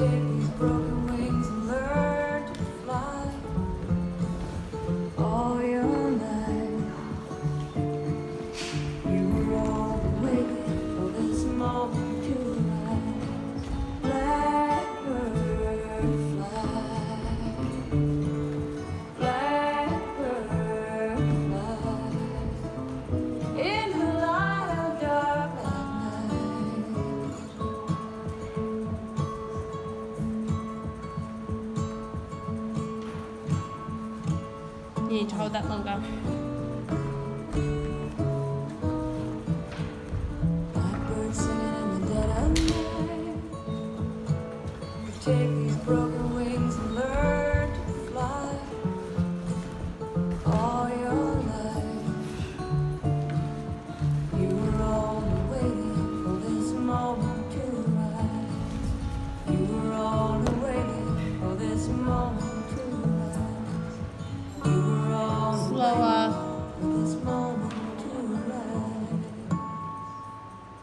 object. 你抄的那个